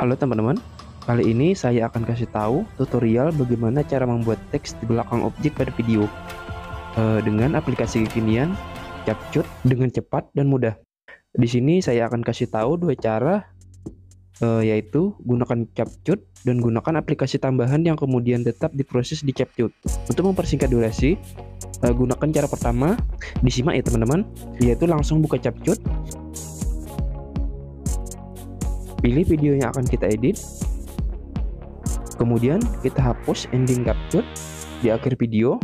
Halo teman-teman, kali ini saya akan kasih tahu tutorial bagaimana cara membuat teks di belakang objek pada video uh, dengan aplikasi kekinian CapCut dengan cepat dan mudah. Di sini saya akan kasih tahu dua cara uh, yaitu gunakan CapCut dan gunakan aplikasi tambahan yang kemudian tetap diproses di CapCut. Untuk mempersingkat durasi, uh, gunakan cara pertama, disimak ya teman-teman, yaitu langsung buka CapCut pilih video yang akan kita edit kemudian kita hapus ending capture di akhir video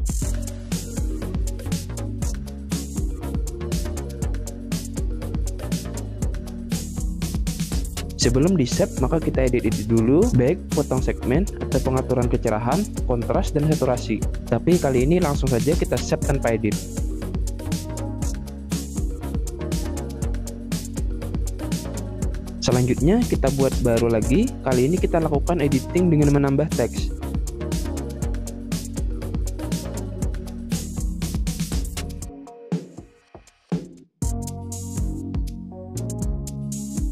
Sebelum di save, maka kita edit-edit dulu baik potong segmen atau pengaturan kecerahan, kontras, dan saturasi. Tapi kali ini langsung saja kita save tanpa edit. Selanjutnya kita buat baru lagi, kali ini kita lakukan editing dengan menambah teks.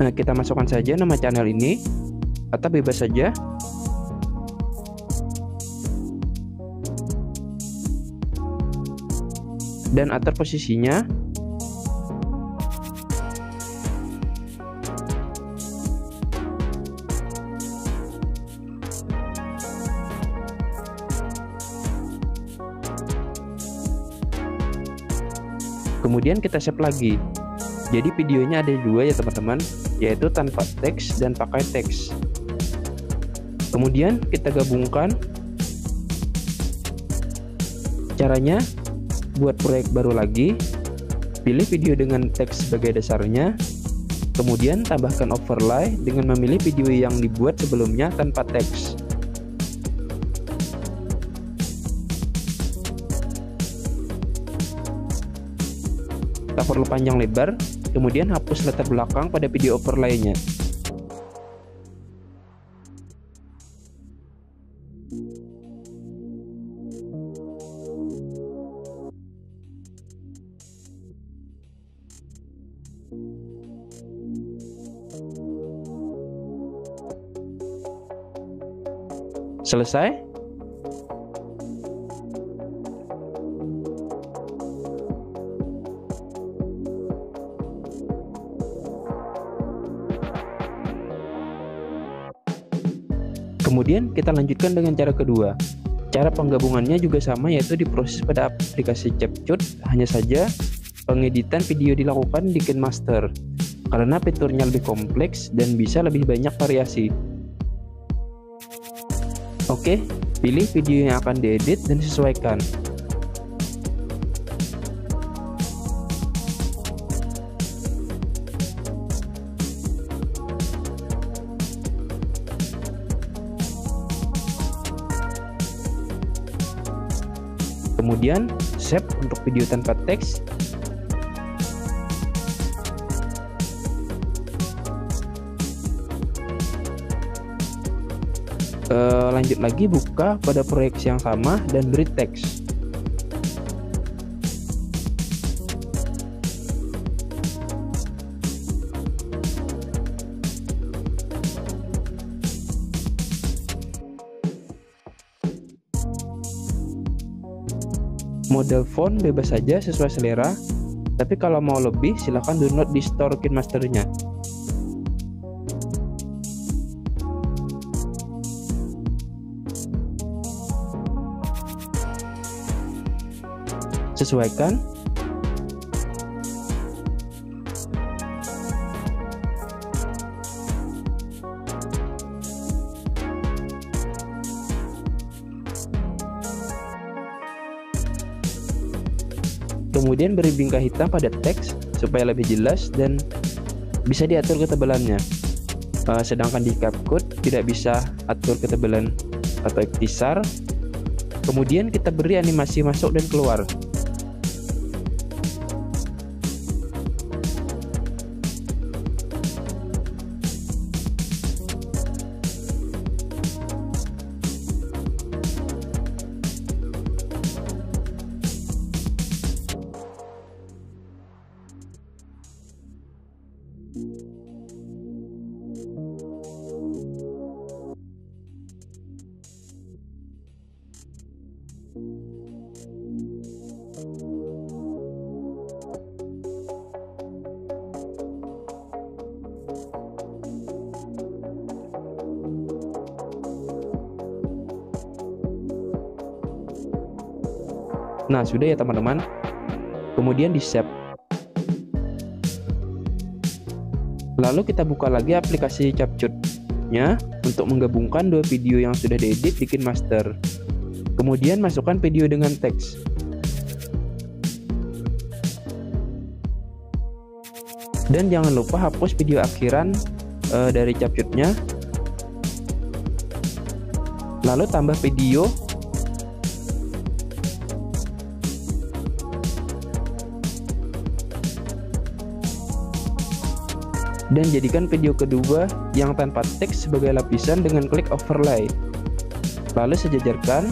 Nah, kita masukkan saja nama channel ini atau bebas saja. Dan atur posisinya kemudian kita save lagi. Jadi videonya ada dua ya teman-teman. Yaitu tanpa teks dan pakai teks. Kemudian kita gabungkan caranya buat proyek baru lagi. Pilih video dengan teks sebagai dasarnya. Kemudian tambahkan overlay dengan memilih video yang dibuat sebelumnya tanpa teks perlu panjang lebar, kemudian hapus latar belakang pada video overlay-nya. Selesai? Kemudian kita lanjutkan dengan cara kedua. Cara penggabungannya juga sama yaitu diproses pada aplikasi CapCut, hanya saja pengeditan video dilakukan di KineMaster karena fiturnya lebih kompleks dan bisa lebih banyak variasi. Oke, pilih video yang akan diedit dan sesuaikan. Kemudian save untuk video tanpa teks. Uh, lanjut lagi buka pada proyeksi yang sama dan beri teks Model font bebas saja sesuai selera, tapi kalau mau lebih silahkan download di store KineMasternya. Sesuaikan Kemudian beri bingkai hitam pada teks supaya lebih jelas dan bisa diatur ketebalannya. Uh, sedangkan di CapCut tidak bisa atur ketebalan atau ikhtisar. Kemudian kita beri animasi masuk dan keluar. Nah, sudah ya teman-teman. Kemudian di save. Lalu kita buka lagi aplikasi CapCut-nya untuk menggabungkan dua video yang sudah diedit bikin master. Kemudian masukkan video dengan teks. Dan jangan lupa hapus video akhiran uh, dari CapCut-nya. Lalu tambah video dan jadikan video kedua yang tanpa teks sebagai lapisan dengan klik overlay. Lalu sejajarkan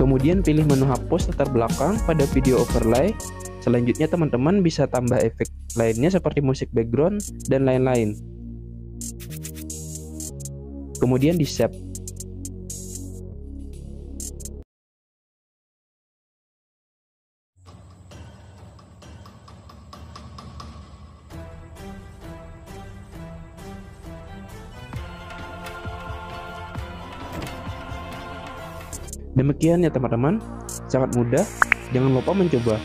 Kemudian pilih menu hapus latar belakang pada video overlay. Selanjutnya teman-teman bisa tambah efek lainnya seperti musik background dan lain-lain. Kemudian di save. Demikian ya teman-teman, sangat mudah, jangan lupa mencoba.